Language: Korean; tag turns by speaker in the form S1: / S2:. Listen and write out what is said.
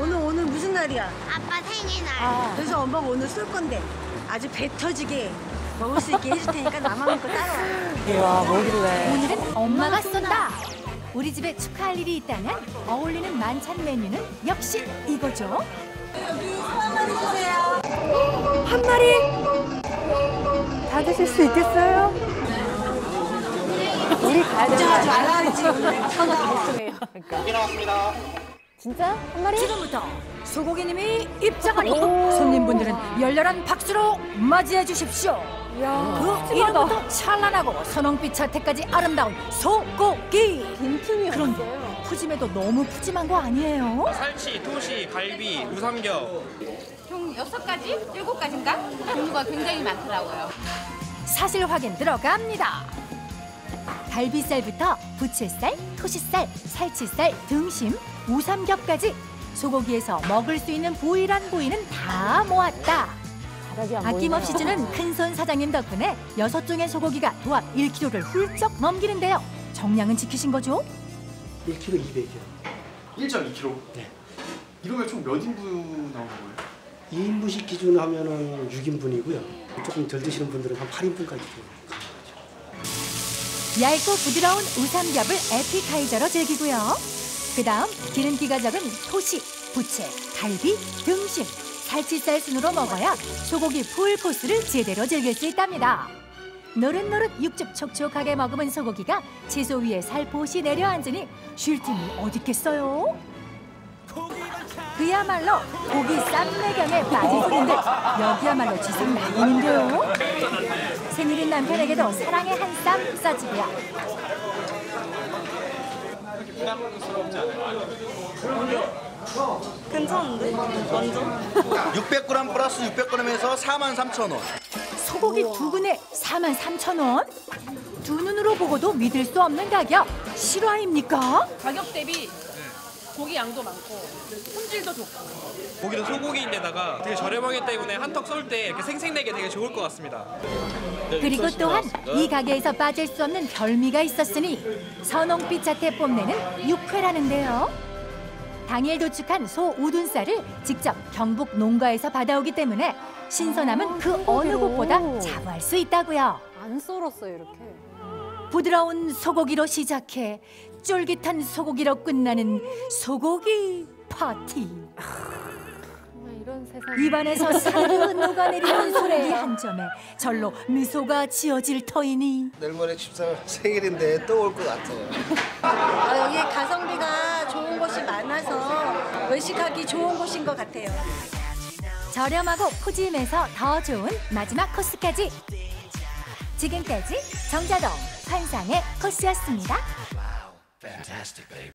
S1: 오늘 오늘 무슨 날이야?
S2: 아빠 생일날.
S1: 그래서 엄마가 오늘 쏠 건데 아주 배 터지게 먹을 수 있게 해줄 테니까 나만 먹고 따라와.
S3: 이야, 뭐길래.
S4: 오늘은 엄마가 쏜다. 우리 집에 축하할 일이 있다면 어울리는 만찬 메뉴는 역시 이거죠. 한 마리.
S3: 다 드실 수 있겠어요? 우리 가야
S1: 걱정하지
S3: 되는
S1: 말라 그랬지.
S3: 그러니까. 진짜? 한 마리?
S4: 지금부터 소고기님이 입장하니 손님분들은 열렬한 박수로 맞이해 주십시오.
S3: 이야,
S4: 그 이름부터 찬란하고 선홍빛 자태까지 아름다운 소고기.
S3: 빈틈이
S4: 그런데
S3: 없어요.
S4: 푸짐해도 너무 푸짐한 거 아니에요?
S5: 살치, 토시, 갈비, 우삼겹
S6: 총 여섯 가지, 일곱 가지인가? 종류가 굉장히 많더라고요.
S4: 사실 확인 들어갑니다. 갈비살부터 부채살, 토시살, 살치살, 등심, 우삼겹까지 소고기에서 먹을 수 있는 부위란 부위는 다 모았다. 아낌없이. 주는 큰손 사장님 덕분에 여섯 종의 소고기가 도합 1kg를 훌쩍 넘기는데요. 정량은 지키신 거죠?
S7: 1kg 200이요.
S8: 1.2kg.
S7: 네.
S8: 이러면 총 몇 인분 나오는 거예요?
S7: 2인분씩 기준 하면은 6인분이고요. 조금 덜 드시는 분들은 한 8인분까지
S4: 얇고 부드러운 우삼겹을 에피타이저로 즐기고요. 그 다음 기름기가 적은 토시, 부채, 갈비, 등심, 살치살 순으로 먹어야 소고기 풀코스를 제대로 즐길 수 있답니다. 노릇노릇 육즙 촉촉하게 머금은 소고기가 채소 위에 살포시 내려앉으니 쉴 틈이 어딨겠어요? 그야말로 고기 쌈매경에 빠진 손님들 여기야말로 지속 낙인인데요. 생일인 남편에게도 사랑의 한 쌈 싸 주고요.
S1: 괜찮은데? 완전?
S9: 600g 플러스 600g에서 43,000원.
S4: 소고기 두 근에 4만 3천 원? 두 눈으로 보고도 믿을 수 없는 가격 실화입니까?
S6: 가격 대비 고기 양도 많고 품질도 좋고.
S5: 고기는 소고기인데다가 되게 저렴하기 때문에 한턱 쏠 때 이렇게 생생내기 되게 좋을 것 같습니다
S4: 그리고 또한 이 가게에서 빠질 수 없는 별미가 있었으니 선홍빛 자태 뽐내는 육회라는데요. 당일 도축한 소 우둔살을 직접 경북 농가에서 받아오기 때문에 신선함은 그 어느 곳보다 자부할 수 있다고요.
S3: 안 썰었어요, 이렇게.
S4: 부드러운 소고기로 시작해 쫄깃한 소고기로 끝나는 소고기 파티.
S3: 정말 이런 세상.
S4: 입안에서 사르르 녹아내리는 소고기 한 점에 절로 미소가 지어질 터이니
S9: 내일 모레 집사람 생일인데 또 올 것 같아요.
S1: 아, 여기 가성비가 좋은 곳이 많아서 외식하기 좋은 곳인 것 같아요.
S4: 저렴하고 푸짐해서 더 좋은 마지막 코스까지. 지금까지 정자동 환상의 코스였습니다. Fantastic, babe.